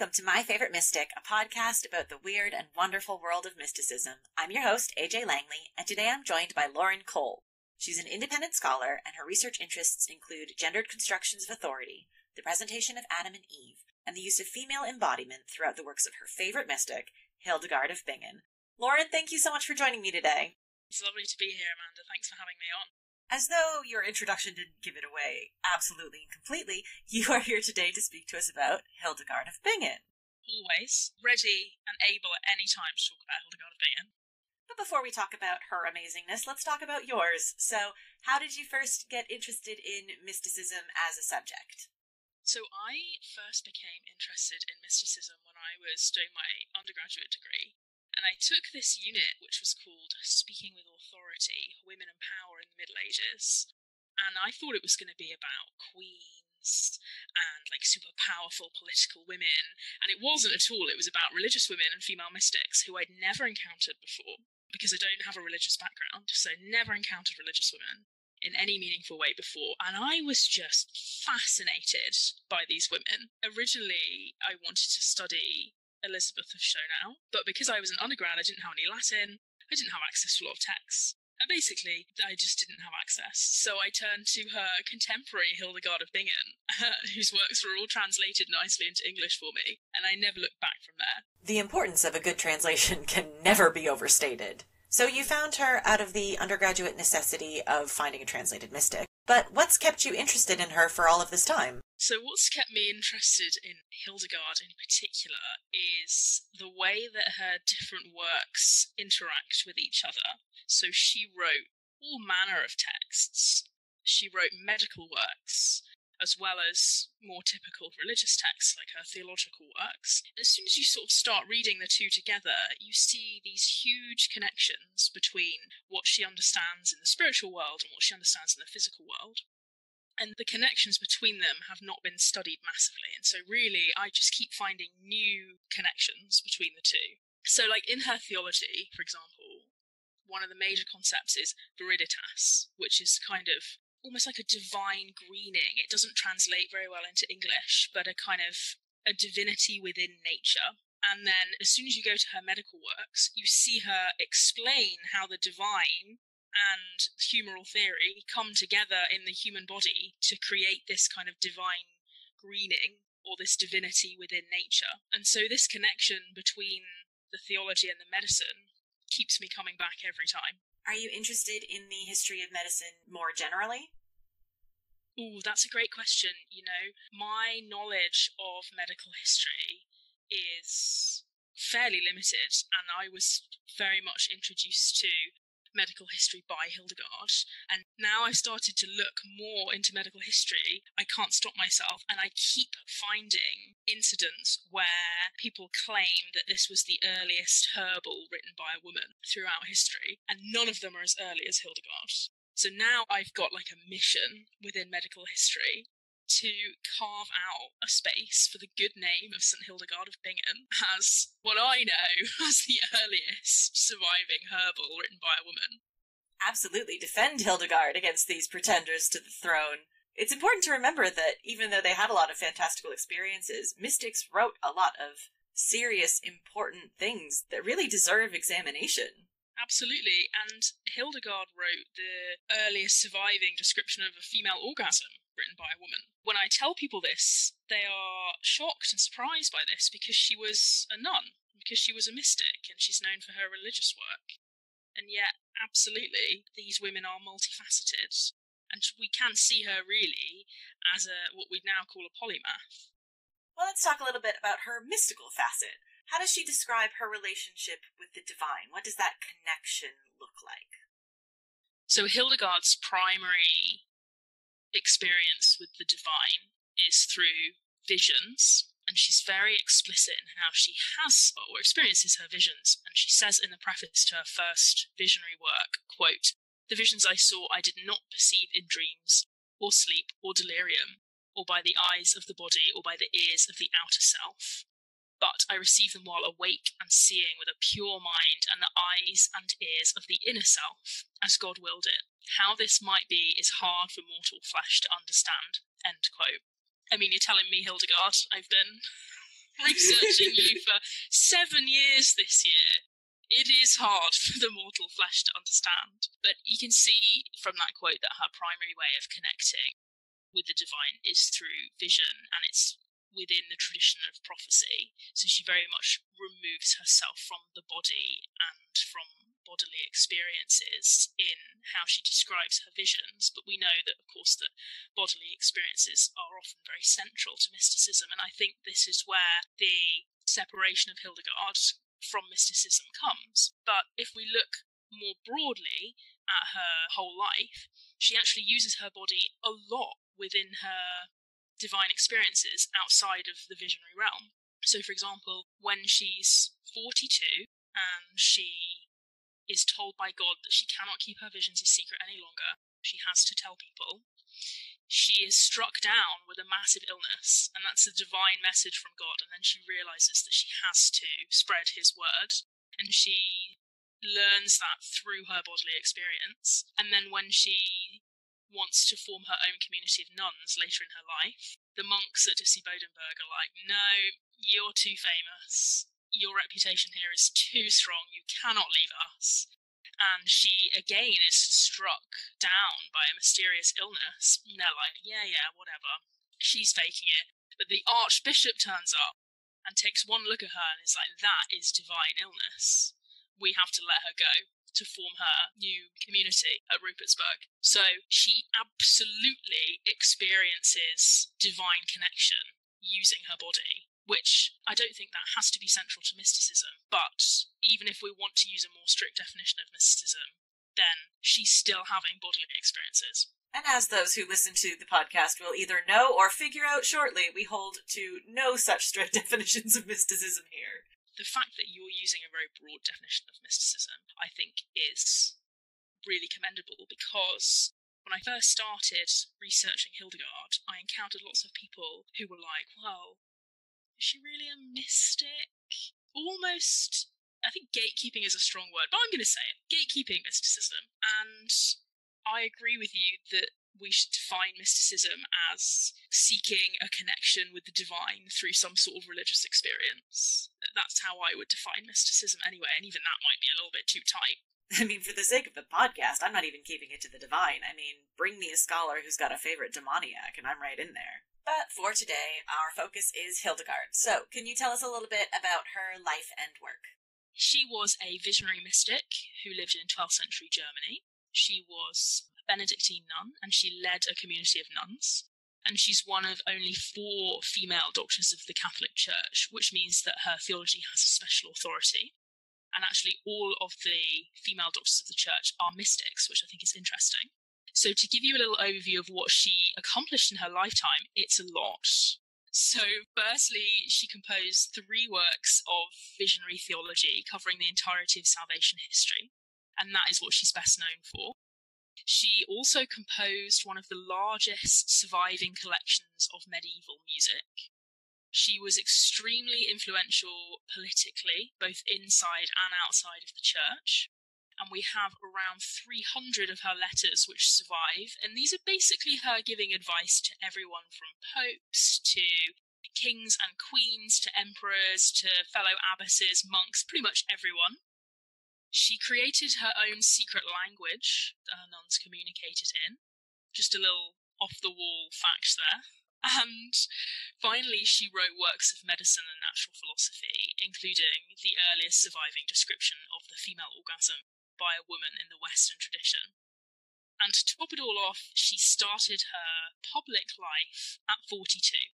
Welcome to My Favorite Mystic, a podcast about the weird and wonderful world of mysticism. I'm your host, AJ Langley, and today I'm joined by Lauren Cole. She's an independent scholar, and her research interests include gendered constructions of authority, the presentation of Adam and Eve, and the use of female embodiment throughout the works of her favorite mystic, Hildegard of Bingen. Lauren, thank you so much for joining me today. It's lovely to be here, Amanda. Thanks for having me on. As though your introduction didn't give it away absolutely and completely, you are here today to speak to us about Hildegard of Bingen. Always ready and able at any time to talk about Hildegard of Bingen. But before we talk about her amazingness, let's talk about yours. So, how did you first get interested in mysticism as a subject? So, I first became interested in mysticism when I was doing my undergraduate degree. And I took this unit, which was called Speaking with Authority Women and Power in the Middle Ages. And I thought it was going to be about queens and like super powerful political women. And it wasn't at all. It was about religious women and female mystics who I'd never encountered before because I don't have a religious background. So, never encountered religious women in any meaningful way before. And I was just fascinated by these women. Originally, I wanted to study Elizabeth of Schonau, but because I was an undergrad, I didn't have any Latin, I didn't have access to a lot of texts. And basically, I just didn't have access. So I turned to her contemporary, Hildegard of Bingen, whose works were all translated nicely into English for me, and I never looked back from there. The importance of a good translation can never be overstated. So you found her out of the undergraduate necessity of finding a translated mystic. But what's kept you interested in her for all of this time? So, what's kept me interested in Hildegard in particular is the way that her different works interact with each other. So, she wrote all manner of texts. She wrote medical works, as well as more typical religious texts like her theological works. As soon as you sort of start reading the two together, you see these huge connections between what she understands in the spiritual world and what she understands in the physical world. And the connections between them have not been studied massively. And so, really, I just keep finding new connections between the two. So, like in her theology, for example, one of the major concepts is viriditas, which is kind of almost like a divine greening. It doesn't translate very well into English, but a kind of a divinity within nature. And then as soon as you go to her medical works, you see her explain how the divine and humoral theory come together in the human body to create this kind of divine greening or this divinity within nature. And so this connection between the theology and the medicine keeps me coming back every time. Are you interested in the history of medicine more generally? Oh, that's a great question. You know, my knowledge of medical history is fairly limited, and I was very much introduced to medical history by Hildegard. And now I've started to look more into medical history. I can't stop myself, and I keep finding incidents where people claim that this was the earliest herbal written by a woman throughout history, and none of them are as early as Hildegard. So now I've got like a mission within medical history to carve out a space for the good name of St. Hildegard of Bingen as what I know as the earliest surviving herbal written by a woman. Absolutely defend Hildegard against these pretenders to the throne. It's important to remember that even though they had a lot of fantastical experiences, mystics wrote a lot of serious, important things that really deserve examination. Absolutely, and Hildegard wrote the earliest surviving description of a female orgasm written by a woman. When I tell people this, they are shocked and surprised by this because she was a nun, because she was a mystic, and she's known for her religious work. And yet, absolutely, these women are multifaceted, and we can see her really as a what we'd now call a polymath. Well, let's talk a little bit about her mystical facet. How does she describe her relationship with the divine? What does that connection look like? So, Hildegard's primary experience with the divine is through visions, and she's very explicit in how she has or experiences her visions. And she says in the preface to her first visionary work, quote, The visions I saw I did not perceive in dreams, or sleep, or delirium, or by the eyes of the body, or by the ears of the outer self. But I receive them while awake and seeing with a pure mind and the eyes and ears of the inner self, as God willed it. How this might be is hard for mortal flesh to understand. End quote. I mean, you're telling me, Hildegard, I've been researching you for seven years this year. It is hard for the mortal flesh to understand. But you can see from that quote that her primary way of connecting with the divine is through vision, and it's within the tradition of prophecy. So she very much removes herself from the body and from bodily experiences in how she describes her visions. But we know that, of course, that bodily experiences are often very central to mysticism. And I think this is where the separation of Hildegard from mysticism comes. But if we look more broadly at her whole life, she actually uses her body a lot within her divine experiences outside of the visionary realm. So, for example, when she's 42 and she is told by God that she cannot keep her visions a secret any longer, she has to tell people. She is struck down with a massive illness, and that's a divine message from God. And then she realizes that she has to spread His word, and she learns that through her bodily experience. And then when she wants to form her own community of nuns later in her life. The monks at Disibodenberg are like, no, you're too famous. Your reputation here is too strong. You cannot leave us. And she again is struck down by a mysterious illness. And they're like, yeah, yeah, whatever. She's faking it. But the archbishop turns up and takes one look at her and is like, that is divine illness. We have to let her go to form her new community at Rupertsberg. So she absolutely experiences divine connection using her body, which I don't think that has to be central to mysticism. But even if we want to use a more strict definition of mysticism, then she's still having bodily experiences. And as those who listen to the podcast will either know or figure out shortly, we hold to no such strict definitions of mysticism here the fact that you're using a very broad definition of mysticism, I think, is really commendable because when I first started researching Hildegard, I encountered lots of people who were like, well, is she really a mystic? Almost, I think gatekeeping is a strong word, but I'm going to say it gatekeeping mysticism. And I agree with you that we should define mysticism as seeking a connection with the divine through some sort of religious experience. That's how I would define mysticism anyway, and even that might be a little bit too tight. I mean, for the sake of the podcast, I'm not even keeping it to the divine. I mean, bring me a scholar who's got a favorite demoniac, and I'm right in there. But for today, our focus is Hildegard. So, can you tell us a little bit about her life and work? She was a visionary mystic who lived in 12th century Germany. She was a Benedictine nun, and she led a community of nuns. And she's one of only four female doctors of the Catholic Church, which means that her theology has a special authority. And actually, all of the female doctors of the church are mystics, which I think is interesting. So, to give you a little overview of what she accomplished in her lifetime, it's a lot. So, firstly, she composed three works of visionary theology covering the entirety of salvation history, and that is what she's best known for. She also composed one of the largest surviving collections of medieval music. She was extremely influential politically, both inside and outside of the church. And we have around 300 of her letters which survive. And these are basically her giving advice to everyone from popes to kings and queens to emperors to fellow abbesses, monks, pretty much everyone. She created her own secret language that her nuns communicated in. Just a little off the wall fact there. And finally, she wrote works of medicine and natural philosophy, including the earliest surviving description of the female orgasm by a woman in the Western tradition. And to top it all off, she started her public life at 42.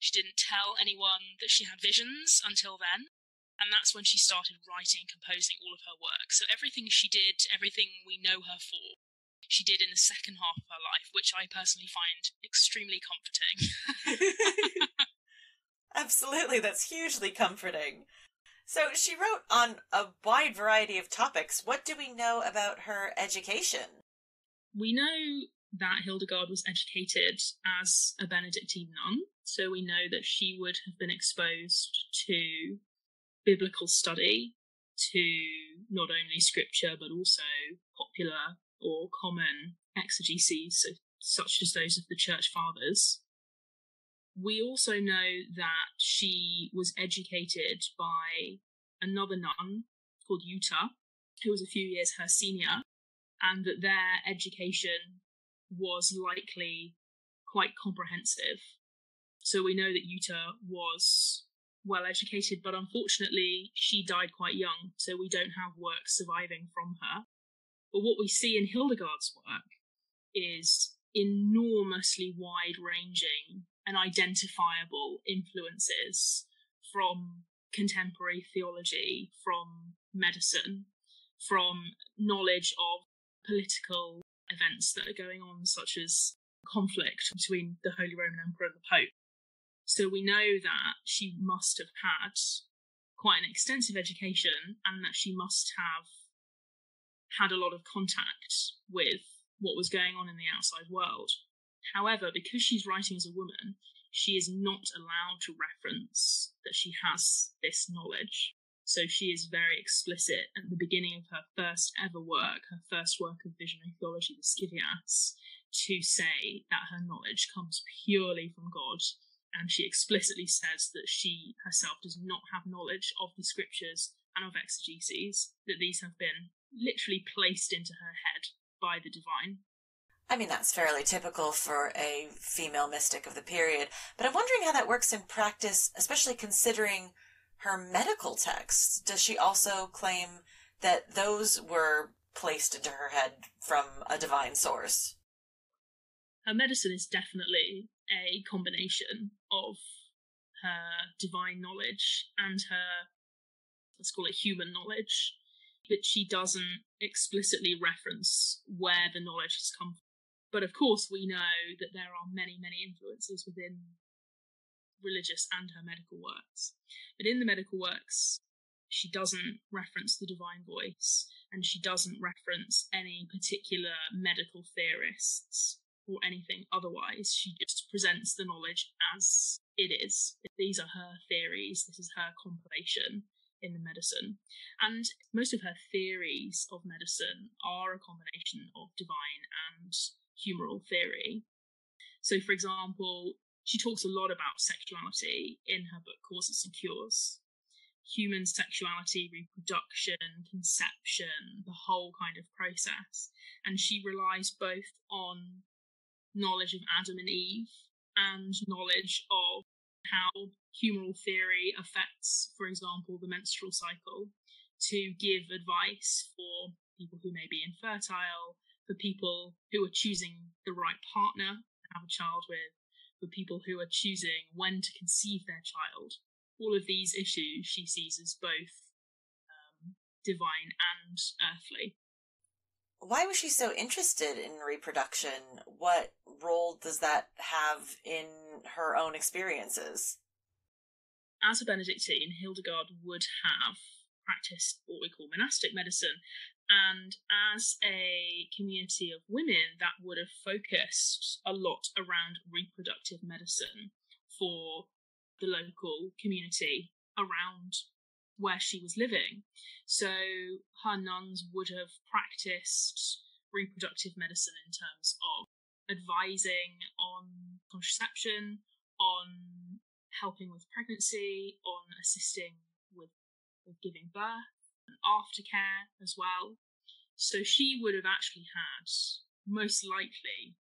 She didn't tell anyone that she had visions until then, and that's when she started writing and composing all of her work. So everything she did, everything we know her for, she did in the second half of her life, which I personally find extremely comforting. Absolutely, that's hugely comforting. So she wrote on a wide variety of topics. What do we know about her education? We know that Hildegard was educated as a Benedictine nun. So we know that she would have been exposed to biblical study, to not only scripture, but also popular or common exegeses, so, such as those of the church fathers. We also know that she was educated by another nun called Jutta, who was a few years her senior, and that their education was likely quite comprehensive. So we know that Jutta was well educated, but unfortunately she died quite young, so we don't have work surviving from her. But what we see in Hildegard's work is enormously wide ranging and identifiable influences from contemporary theology, from medicine, from knowledge of political events that are going on, such as conflict between the Holy Roman Emperor and the Pope. So we know that she must have had quite an extensive education and that she must have had a lot of contact with what was going on in the outside world. However, because she's writing as a woman, she is not allowed to reference that she has this knowledge. So she is very explicit at the beginning of her first ever work, her first work of visionary theology, the Scivias, to say that her knowledge comes purely from God. And she explicitly says that she herself does not have knowledge of the scriptures and of exegeses, that these have been literally placed into her head by the divine. I mean, that's fairly typical for a female mystic of the period, but I'm wondering how that works in practice, especially considering her medical texts. Does she also claim that those were placed into her head from a divine source? Her medicine is definitely a combination of her divine knowledge and her, let's call it human knowledge, but she doesn't explicitly reference where the knowledge has come from. But of course, we know that there are many, many influences within religious and her medical works. But in the medical works, she doesn't reference the divine voice and she doesn't reference any particular medical theorists or anything otherwise. She just presents the knowledge as it is. These are her theories, this is her compilation in the medicine. And most of her theories of medicine are a combination of divine and humoral theory. So, for example, she talks a lot about sexuality in her book Causes and Cures. Human sexuality, reproduction, conception, the whole kind of process. And she relies both on knowledge of Adam and Eve and knowledge of how humoral theory affects, for example, the menstrual cycle to give advice for people who may be infertile, for people who are choosing the right partner to have a child with, for people who are choosing when to conceive their child. All of these issues she sees as both um, divine and earthly. Why was she so interested in reproduction? What role does that have in her own experiences? As a Benedictine, Hildegard would have practiced what we call monastic medicine, and as a community of women, that would have focused a lot around reproductive medicine for the local community around where she was living. So her nuns would have practiced reproductive medicine in terms of advising on contraception, on helping with pregnancy, on assisting with, with giving birth and aftercare as well. So she would have actually had, most likely,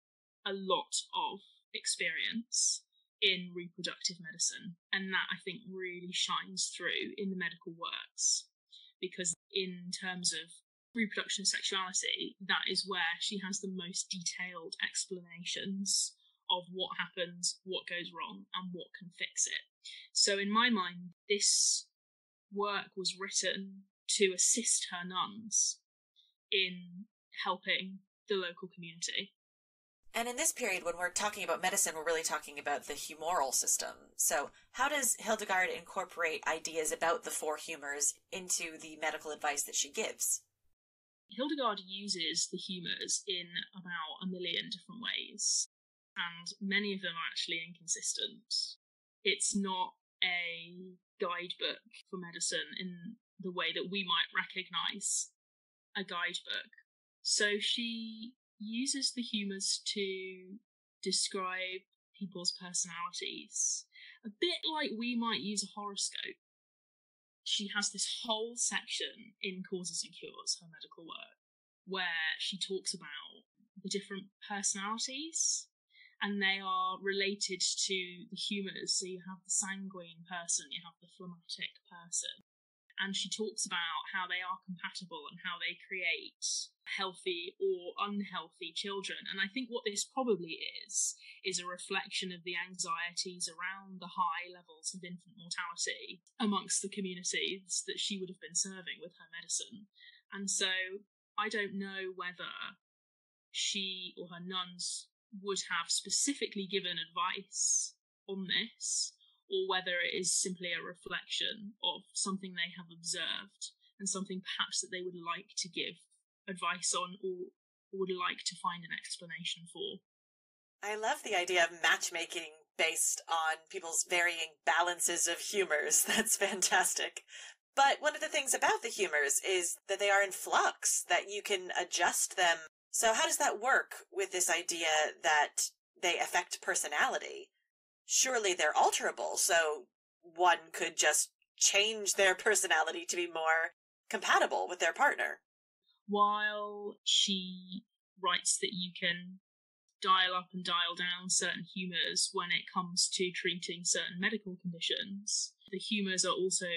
a lot of experience in reproductive medicine. And that I think really shines through in the medical works. Because in terms of reproduction and sexuality, that is where she has the most detailed explanations of what happens, what goes wrong, and what can fix it. So, in my mind, this work was written to assist her nuns in helping the local community. And in this period, when we're talking about medicine, we're really talking about the humoral system. So, how does Hildegard incorporate ideas about the four humors into the medical advice that she gives? Hildegard uses the humours in about a million different ways, and many of them are actually inconsistent. It's not a guidebook for medicine in the way that we might recognise a guidebook. So she uses the humours to describe people's personalities, a bit like we might use a horoscope. She has this whole section in Causes and Cures, her medical work, where she talks about the different personalities and they are related to the humours. So you have the sanguine person, you have the phlegmatic person, and she talks about how they are compatible and how they create healthy or unhealthy children. And I think what this probably is, is a reflection of the anxieties around the high levels of infant mortality amongst the communities that she would have been serving with her medicine. And so I don't know whether she or her nuns would have specifically given advice on this or whether it is simply a reflection of something they have observed and something perhaps that they would like to give advice on or would like to find an explanation for. I love the idea of matchmaking based on people's varying balances of humors. That's fantastic. But one of the things about the humors is that they are in flux, that you can adjust them. So, how does that work with this idea that they affect personality? Surely they're alterable. So one could just change their personality to be more compatible with their partner. While she writes that you can dial up and dial down certain humours when it comes to treating certain medical conditions, the humours are also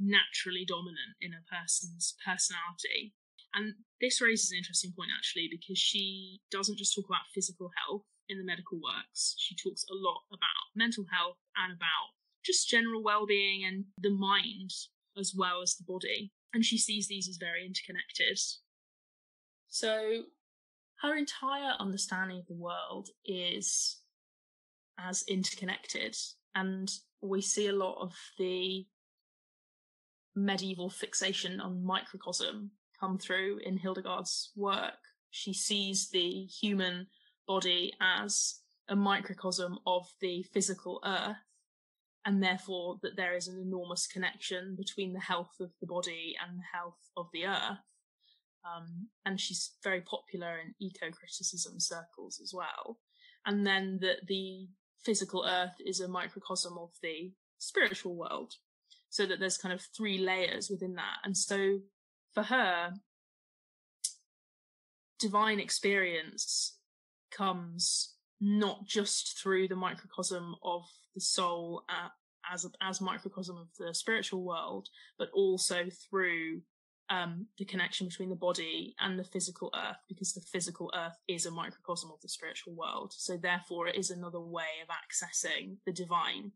naturally dominant in a person's personality. And this raises an interesting point actually, because she doesn't just talk about physical health, in the medical works. She talks a lot about mental health and about just general well-being and the mind as well as the body. And she sees these as very interconnected. So her entire understanding of the world is as interconnected. And we see a lot of the medieval fixation on microcosm come through in Hildegard's work. She sees the human body as a microcosm of the physical earth and therefore that there is an enormous connection between the health of the body and the health of the earth. Um, and she's very popular in eco criticism circles as well. And then that the physical earth is a microcosm of the spiritual world. So that there's kind of three layers within that. And so for her, divine experience comes not just through the microcosm of the soul uh, as a, as microcosm of the spiritual world, but also through um, the connection between the body and the physical earth, because the physical earth is a microcosm of the spiritual world. So therefore, it is another way of accessing the divine.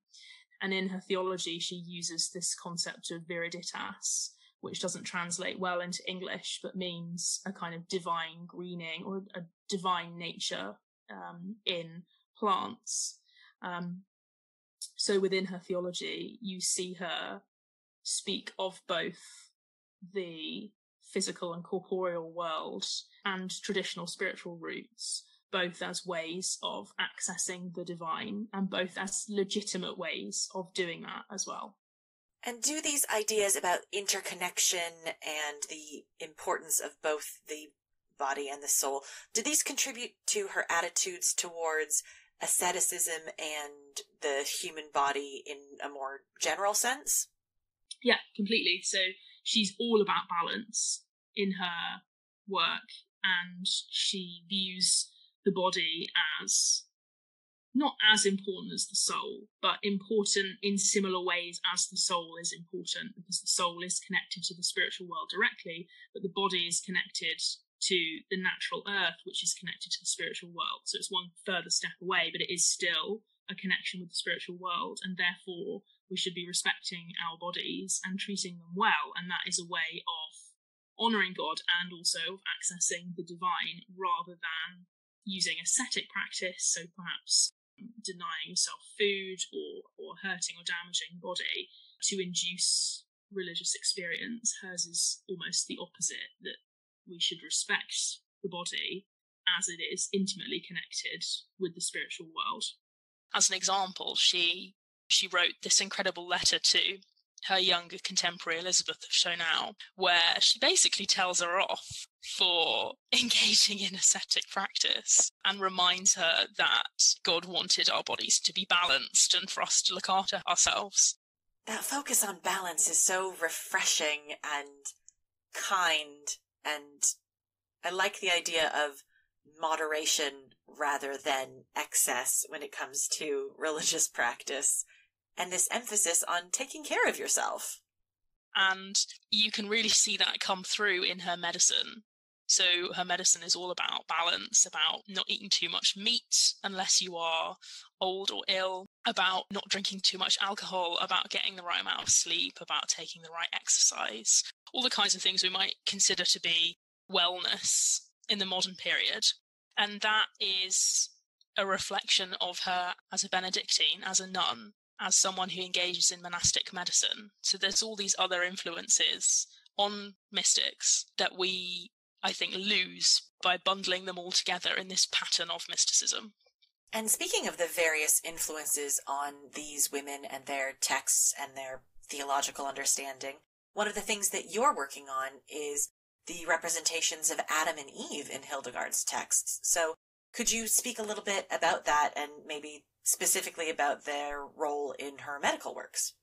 And in her theology, she uses this concept of viriditas, which doesn't translate well into English, but means a kind of divine greening or a divine nature um, in plants. Um, so within her theology, you see her speak of both the physical and corporeal world and traditional spiritual roots, both as ways of accessing the divine and both as legitimate ways of doing that as well. And do these ideas about interconnection and the importance of both the body and the soul, do these contribute to her attitudes towards asceticism and the human body in a more general sense? Yeah, completely. So she's all about balance in her work and she views the body as not as important as the soul, but important in similar ways as the soul is important because the soul is connected to the spiritual world directly, but the body is connected to the natural earth, which is connected to the spiritual world. So it's one further step away, but it is still a connection with the spiritual world, and therefore we should be respecting our bodies and treating them well. And that is a way of honouring God and also of accessing the divine rather than using ascetic practice, so perhaps denying yourself food or, or hurting or damaging body to induce religious experience. Hers is almost the opposite, that we should respect the body as it is intimately connected with the spiritual world. As an example, she she wrote this incredible letter to her younger contemporary Elizabeth of Schonau, where she basically tells her off for engaging in ascetic practice and reminds her that God wanted our bodies to be balanced and for us to look after ourselves. That focus on balance is so refreshing and kind, and I like the idea of moderation rather than excess when it comes to religious practice and this emphasis on taking care of yourself. And you can really see that come through in her medicine. So, her medicine is all about balance, about not eating too much meat unless you are old or ill, about not drinking too much alcohol, about getting the right amount of sleep, about taking the right exercise, all the kinds of things we might consider to be wellness in the modern period. And that is a reflection of her as a Benedictine, as a nun, as someone who engages in monastic medicine. So there's all these other influences on mystics that we, I think, lose by bundling them all together in this pattern of mysticism. And speaking of the various influences on these women and their texts and their theological understanding, one of the things that you're working on is the representations of Adam and Eve in Hildegard's texts. So could you speak a little bit about that and maybe specifically about their role in her medical works?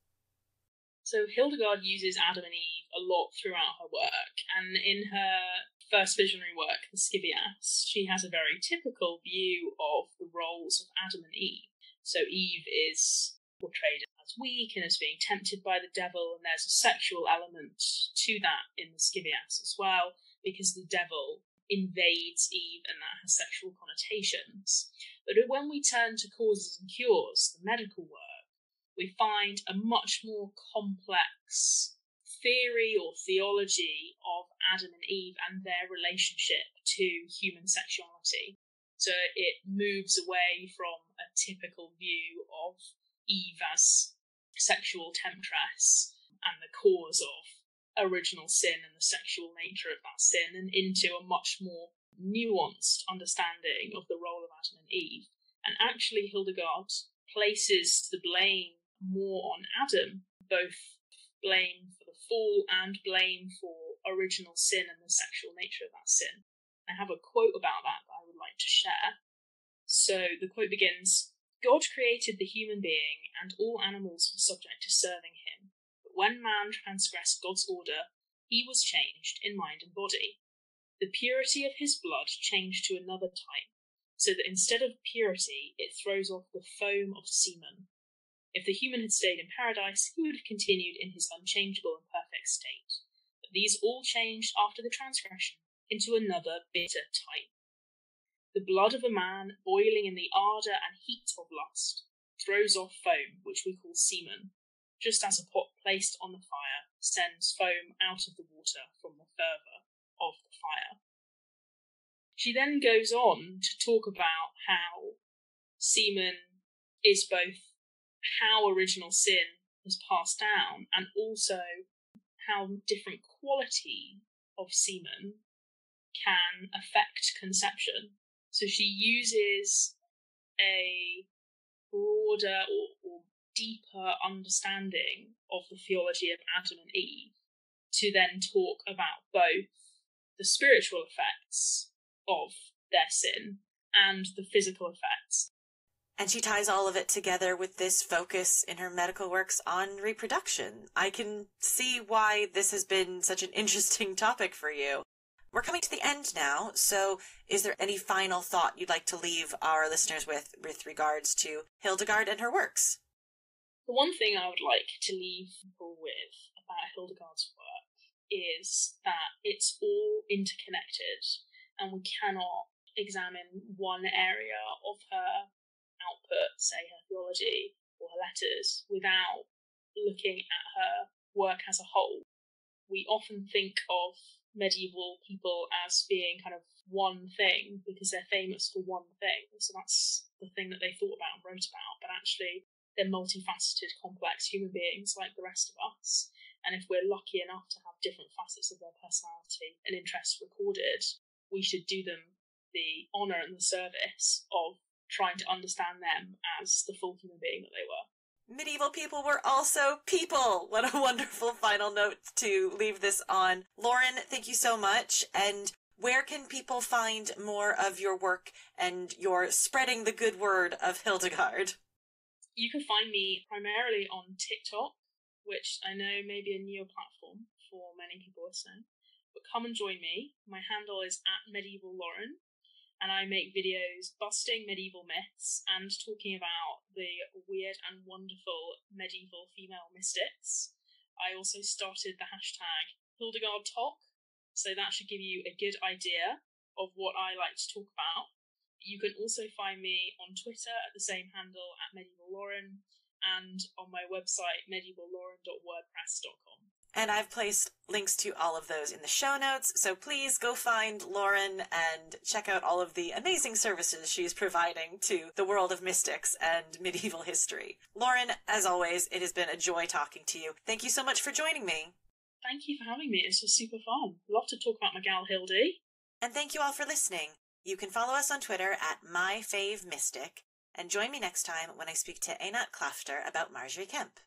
So Hildegard uses Adam and Eve a lot throughout her work, and in her first visionary work, the Scivias, she has a very typical view of the roles of Adam and Eve. So Eve is portrayed as weak and as being tempted by the devil, and there's a sexual element to that in the Scivias as well, because the devil invades Eve and that has sexual connotations. But when we turn to causes and cures, the medical work, we find a much more complex theory or theology of Adam and Eve and their relationship to human sexuality. So it moves away from a typical view of Eve as sexual temptress and the cause of original sin and the sexual nature of that sin and into a much more nuanced understanding of the role of Adam and Eve. And actually, Hildegard places the blame more on Adam, both blame for the fall and blame for original sin and the sexual nature of that sin. I have a quote about that that I would like to share. So the quote begins God created the human being, and all animals were subject to serving him when man transgressed God's order, he was changed in mind and body. The purity of his blood changed to another type, so that instead of purity, it throws off the foam of semen. If the human had stayed in paradise, he would have continued in his unchangeable and perfect state. But these all changed after the transgression into another bitter type. The blood of a man, boiling in the ardour and heat of lust, throws off foam, which we call semen, just as a pot placed on the fire sends foam out of the water from the fervour of the fire. She then goes on to talk about how semen is both how original sin is passed down and also how different quality of semen can affect conception. So she uses a broader or, or deeper understanding of the theology of Adam and Eve to then talk about both the spiritual effects of their sin and the physical effects. And she ties all of it together with this focus in her medical works on reproduction. I can see why this has been such an interesting topic for you. We're coming to the end now, so is there any final thought you'd like to leave our listeners with with regards to Hildegard and her works? The one thing I would like to leave people with about Hildegard's work is that it's all interconnected and we cannot examine one area of her output, say her theology or her letters, without looking at her work as a whole. We often think of medieval people as being kind of one thing because they're famous for one thing. So that's the thing that they thought about and wrote about. But actually, they're multifaceted, complex human beings like the rest of us. And if we're lucky enough to have different facets of their personality and interests recorded, we should do them the honour and the service of trying to understand them as the full human being that they were. Medieval people were also people. What a wonderful final note to leave this on. Lauren, thank you so much. And where can people find more of your work and your spreading the good word of Hildegard? You can find me primarily on TikTok, which I know may be a newer platform for many people listening. But come and join me. My handle is at Medieval Lauren, and I make videos busting medieval myths and talking about the weird and wonderful medieval female mystics. I also started the hashtag Hildegard Talk, so that should give you a good idea of what I like to talk about. You can also find me on Twitter at the same handle at Medieval Lauren and on my website medievallauren.wordpress.com. And I've placed links to all of those in the show notes, so please go find Lauren and check out all of the amazing services she's providing to the world of mystics and medieval history. Lauren, as always, it has been a joy talking to you. Thank you so much for joining me. Thank you for having me. This was super fun. Love to talk about my gal Hildy. And thank you all for listening. You can follow us on Twitter at MyFaveMystic and join me next time when I speak to Einat Klafter about Margery Kempe.